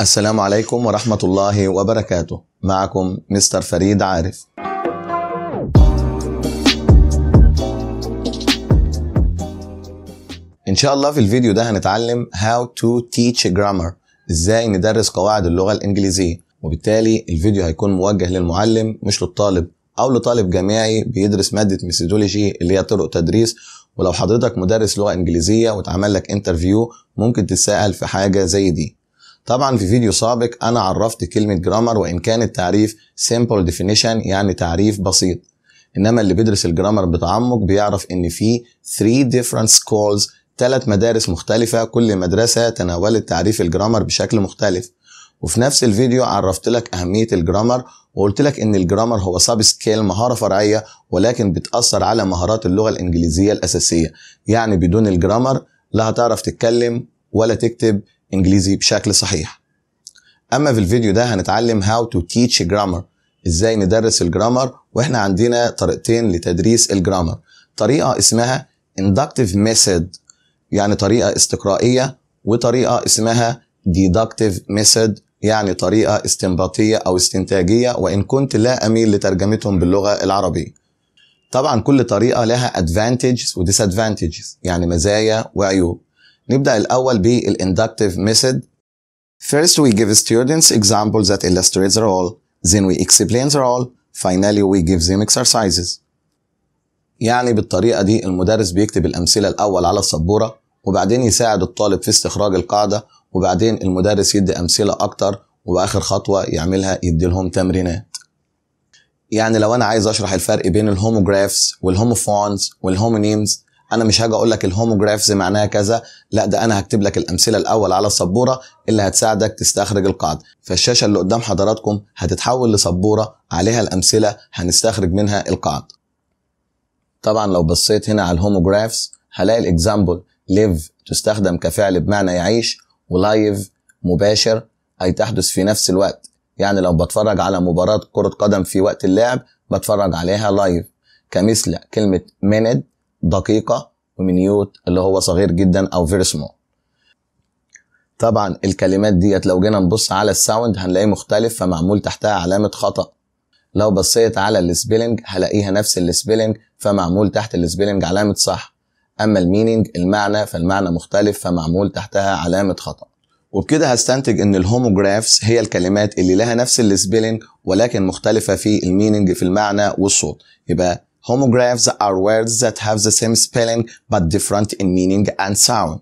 السلام عليكم ورحمة الله وبركاته. معكم مستر فريد عارف. إن شاء الله في الفيديو ده هنتعلم how to teach grammar. إزاي ندرس قواعد اللغة الإنجليزية. وبالتالي الفيديو هيكون موجه للمعلم مش للطالب أو لطالب جامعي بيدرس مادة methodology اللي هي طرق تدريس. ولو حضرتك مدرس لغة إنجليزية واتعمل لك interview ممكن تتساءل في حاجة زي دي. طبعا في فيديو سابق أنا عرفت كلمة grammar وإن كان التعريف simple definition يعني تعريف بسيط. إنما اللي بيدرس ال grammar بتعمق بيعرف إن في 3 different schools ثلاث مدارس مختلفة كل مدرسة تناولت تعريف ال grammar بشكل مختلف. وفي نفس الفيديو عرفت لك أهمية ال grammar وقلت لك إن ال grammar هو sub skill مهارة فرعية ولكن بتأثر على مهارات اللغة الإنجليزية الأساسية. يعني بدون الجرامر لا هتعرف تتكلم ولا تكتب إنجليزي بشكل صحيح. أما في الفيديو ده هنتعلم how to teach grammar إزاي ندرس الجرامر وإحنا عندنا طريقتين لتدريس الجرامر طريقة اسمها inductive method يعني طريقة استقرائية وطريقة اسمها deductive method يعني طريقة استنباطية أو استنتاجية وإن كنت لا أميل لترجمتهم باللغة العربية. طبعا كل طريقة لها advantages و disadvantages يعني مزايا وعيوب. نبدأ الأول بالinductive method. First we give students examples that illustrate the role. Then we explain the role. Finally we give them exercises. يعني بالطريقة دي المدرس بيكتب الأمثلة الأول على السبورة وبعدين يساعد الطالب في استخراج القاعدة وبعدين المدرس يدي أمثلة أكتر وآخر خطوة يعملها يدي لهم تمرينات. يعني لو أنا عايز أشرح الفرق بين ال homographs وال homophones وال homonyms أنا مش هاجي أقول لك ال homographs معناها كذا لا ده أنا هكتب لك الأمثلة الأول على السبورة اللي هتساعدك تستخرج القاعدة. فالشاشة اللي قدام حضراتكم هتتحول لسبورة عليها الأمثلة هنستخرج منها القاعدة. طبعا لو بصيت هنا على ال homographs هلاقي ال example live تستخدم كفعل بمعنى يعيش و live مباشر أي تحدث في نفس الوقت. يعني لو بتفرج على مباراة كرة قدم في وقت اللعب بتفرج عليها live كمثل كلمة minute دقيقة و minute اللي هو صغير جدا أو very small طبعا الكلمات ديت لو جينا نبص على ال sound هنلاقيه مختلف فمعمول تحتها علامة خطأ. لو بصيت على ال spelling هلاقيها نفس ال spelling فمعمول تحت ال spelling علامة صح. أما ال meaning المعنى فالمعنى مختلف فمعمول تحتها علامة خطأ. وبكده هستنتج إن ال homographs هي الكلمات اللي لها نفس ال spelling ولكن مختلفة في ال meaning في المعنى والصوت. يبقى Homographs are words that have the same spelling but different in meaning and sound.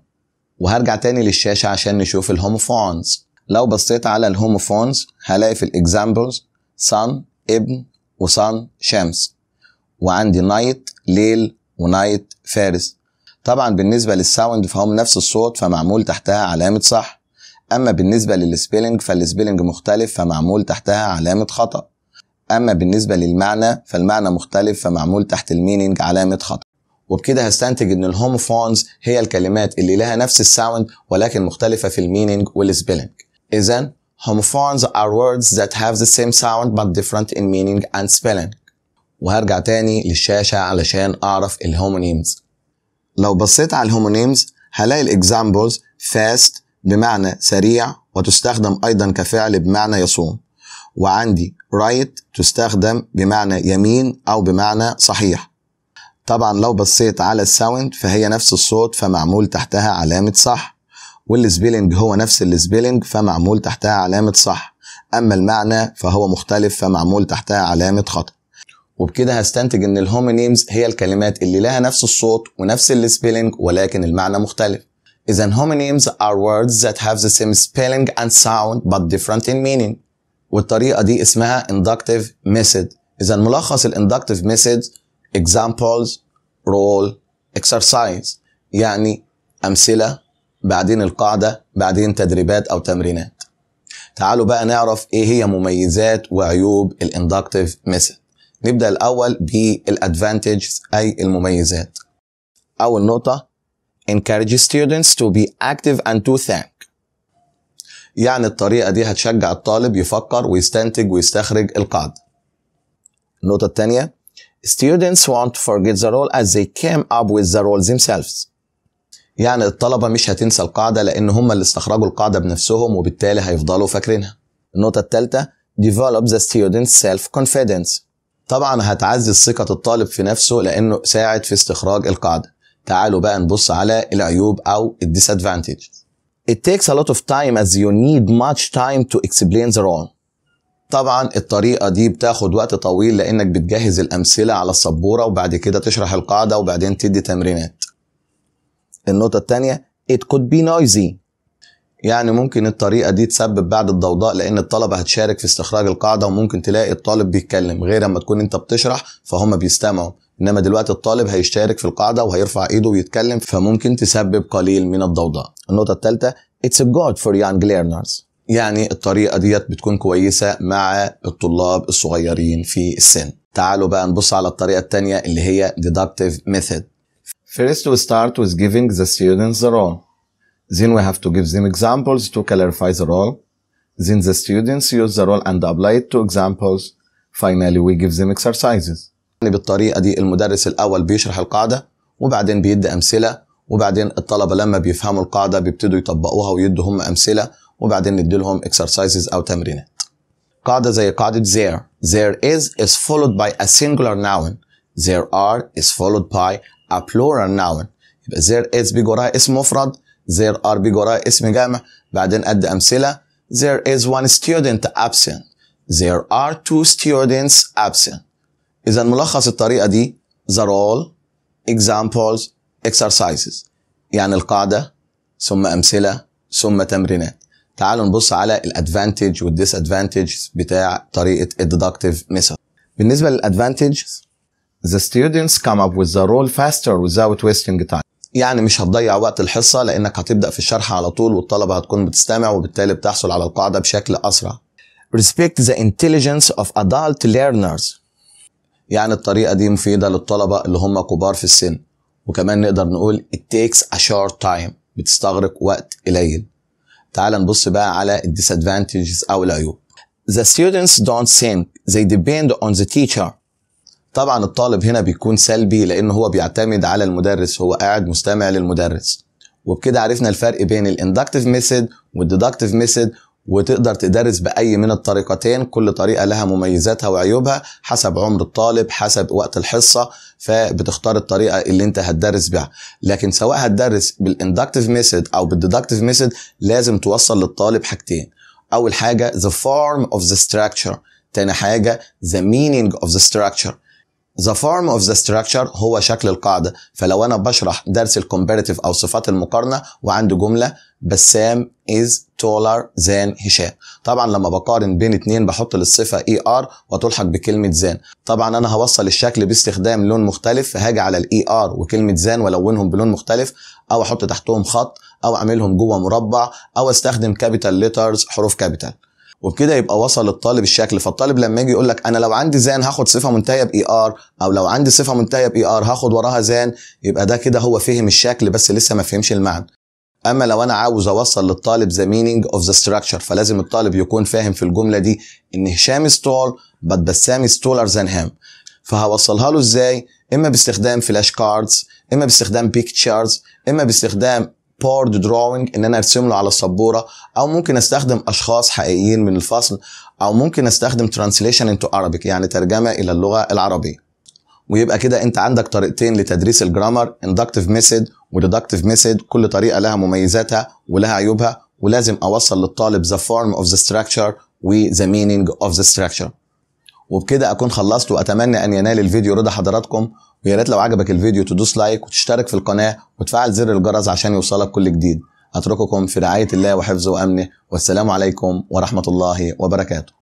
وهرجع تاني للشاشة عشان نشوف ال homophones. لو بصيت على ال homophones هلاقي في ال examples son ابن و sun شمس. وعندي night ليل و knight فارس. طبعا بالنسبة لل sound فهم نفس الصوت فمعمول تحتها علامة صح. أما بالنسبة لل spelling فال spelling مختلف فمعمول تحتها علامة خطأ. أما بالنسبة للمعنى فالمعنى مختلف فمعمول تحت ال meaning علامة خطأ. وبكده هستنتج إن ال homophones هي الكلمات اللي لها نفس ال sound ولكن مختلفة في ال meaning وال spelling اذا homophones are words that have the same sound but different in meaning and spelling. وهرجع تاني للشاشة علشان أعرف ال homonyms لو بصيت على ال homonyms هلاقي ال examples fast بمعنى سريع وتستخدم أيضا كفعل بمعنى يصوم. وعندي right تستخدم بمعنى يمين أو بمعنى صحيح. طبعا لو بصيت على ال sound فهي نفس الصوت فمعمول تحتها علامة صح وال spelling هو نفس ال spelling فمعمول تحتها علامة صح أما المعنى فهو مختلف فمعمول تحتها علامة خطأ. وبكده هستنتج إن ال homonyms هي الكلمات اللي لها نفس الصوت ونفس ال spelling ولكن المعنى مختلف. إذا homonyms are words that have the same spelling and sound but different in meaning. والطريقة دي اسمها inductive method. إذا ملخص الاندكتيف method examples rule exercise يعني أمثلة بعدين القاعدة بعدين تدريبات أو تمرينات. تعالوا بقى نعرف إيه هي مميزات وعيوب الاندكتيف method. نبدأ الأول بالادفانتجز أي المميزات. أول نقطة encourage students to be active and to think. يعني الطريقة دي هتشجع الطالب يفكر ويستنتج ويستخرج القاعدة. النقطة الثانية Students won't forget the role as they came up with the role themselves. يعني الطلبة مش هتنسى القاعدة لأن هم اللي استخرجوا القاعدة بنفسهم وبالتالي هيفضلوا فاكرينها النقطة الثالثة develop the student's self-confidence طبعا هتعزز ثقة الطالب في نفسه لأنه ساعد في استخراج القاعدة تعالوا بقى نبص على العيوب أو disadvantage It takes a lot of time as you need much time to explain the role طبعا الطريقة دي بتاخد وقت طويل لأنك بتجهز الأمثلة على السبورة وبعد كده تشرح القاعدة وبعدين تدي تمرينات. النقطة الثانية it could be noisy. يعني ممكن الطريقة دي تسبب بعض الضوضاء لأن الطلبة هتشارك في استخراج القاعدة وممكن تلاقي الطالب بيتكلم غير لما تكون أنت بتشرح فهم بيستمعوا. إنما دلوقتي الطالب هيشترك في القاعدة وهيرفع إيده ويتكلم فممكن تسبب قليل من الضوضاء النقطة الثالثه it's good for young learners يعني الطريقة ديت بتكون كويسة مع الطلاب الصغيرين في السن تعالوا بقى نبص على الطريقة الثانية اللي هي deductive method First we start with giving the students the role. Then we have to give them examples to clarify the role. Then the students use the role and apply it to examples. Finally, we give them exercises. بالطريقة دي المدرس الأول بيشرح القاعدة وبعدين بيدي أمثلة وبعدين الطلبة لما بيفهموا القاعدة بيبتدوا يطبقوها ويدوا هم أمثلة وبعدين ندي لهم exercises أو تمرينات. قاعدة زي قاعدة there. There is is followed by a singular noun. There are is followed by a plural noun. يبقى there is بيجي وراها اسم مفرد there are بيجي وراها اسم جمع بعدين خد أمثلة there is one student absent there are two students absent إذا ملخص الطريقة دي the rule examples exercises يعني القاعدة ثم أمثلة ثم تمرينات تعالوا نبص على ال advantage وال disadvantage بتاع طريقة ال deductive method بالنسبة للادفانتج the students come up with the role faster without wasting time يعني مش هتضيع وقت الحصة لأنك هتبدأ في الشرح على طول والطلبة هتكون بتستمع وبالتالي بتحصل على القاعدة بشكل أسرع. Respect the intelligence of adult learners. يعني الطريقة دي مفيدة للطلبة اللي هم كبار في السن. وكمان نقدر نقول it takes a short time بتستغرق وقت قليل. تعال نبص بقى على disadvantages أو العيوب. The students don't think they depend on the teacher. طبعا الطالب هنا بيكون سلبي لأن هو بيعتمد على المدرس هو قاعد مستمع للمدرس وبكده عرفنا الفرق بين ال inductive method وال deductive method وتقدر تدرس بأي من الطريقتين كل طريقة لها مميزاتها وعيوبها حسب عمر الطالب حسب وقت الحصة فبتختار الطريقة اللي انت هتدرس بيها. لكن سواء هتدرس بال inductive method أو بال deductive method لازم توصل للطالب حاجتين. أول حاجة the form of the structure. تاني حاجة the meaning of the structure. The form of the structure هو شكل القاعدة. فلو أنا بشرح درس ال comparative أو صفات المقارنة وعندي جملة بسام is taller than هشام طبعا لما بقارن بين اتنين بحط للصفة ER وتلحق بكلمة than طبعا أنا هوصل الشكل باستخدام لون مختلف فهاجي على ال ER وكلمة than وألونهم بلون مختلف أو أحط تحتهم خط أو أعملهم جوه مربع أو أستخدم capital letters حروف كابيتال وبكده يبقى وصل للطالب الشكل. فالطالب لما يجي يقول لك أنا لو عندي than هاخد صفة منتهية ب ER أو لو عندي صفة منتهية ب ER هاخد وراها than يبقى ده كده هو فهم الشكل بس لسه ما فهمش المعنى. أما لو أنا عاوز أوصل للطالب the meaning of the structure فلازم الطالب يكون فاهم في الجملة دي إن هشام is tall بس بسام is taller than هشام فهوصلها له إزاي؟ إما باستخدام flash cards إما باستخدام pictures إما باستخدام board drawing إن أنا أرسم له على السبورة أو ممكن أستخدم أشخاص حقيقيين من الفصل أو ممكن أستخدم translation into Arabic يعني ترجمة إلى اللغة العربية. ويبقى كده أنت عندك طريقتين لتدريس ال grammar inductive method و deductive method كل طريقة لها مميزاتها ولها عيوبها ولازم أوصل للطالب the form of the structure و the meaning of the structure. وبكده أكون خلصت وأتمنى أن ينال الفيديو رضا حضراتكم. ويا ريت لو عجبك الفيديو تدوس لايك وتشترك في القناة وتفعل زر الجرس عشان يوصلك كل جديد. أترككم في رعاية الله وحفظه وأمنه والسلام عليكم ورحمة الله وبركاته.